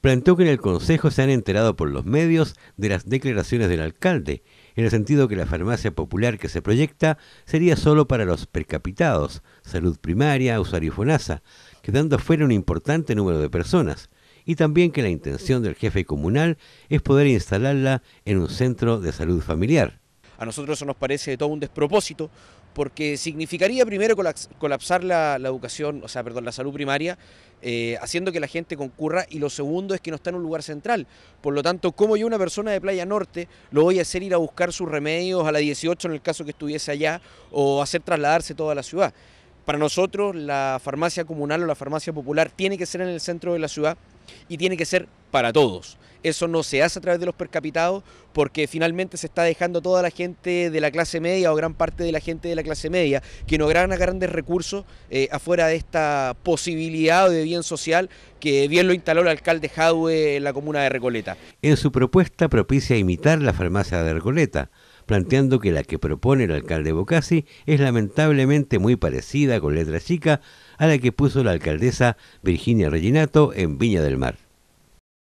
planteó que en el Consejo se han enterado por los medios de las declaraciones del alcalde, en el sentido que la farmacia popular que se proyecta sería solo para los percapitados, salud primaria, usuario FONASA, quedando fuera un importante número de personas, y también que la intención del jefe comunal es poder instalarla en un centro de salud familiar. A nosotros eso nos parece todo un despropósito, porque significaría primero colapsar la, educación, o sea, perdón, la salud primaria, eh, haciendo que la gente concurra, y lo segundo es que no está en un lugar central. Por lo tanto, como yo, una persona de Playa Norte, lo voy a hacer ir a buscar sus remedios a la 18 en el caso que estuviese allá, o hacer trasladarse toda la ciudad. Para nosotros, la farmacia comunal o la farmacia popular tiene que ser en el centro de la ciudad y tiene que ser para todos. Eso no se hace a través de los percapitados porque finalmente se está dejando toda la gente de la clase media o gran parte de la gente de la clase media que no gana grandes recursos eh, afuera de esta posibilidad de bien social que bien lo instaló el alcalde Jadwe en la comuna de Recoleta. En su propuesta propicia imitar la farmacia de Recoleta, planteando que la que propone el alcalde Bocasi es lamentablemente muy parecida con letra chica a la que puso la alcaldesa Virginia Reginato en Viña del Mar.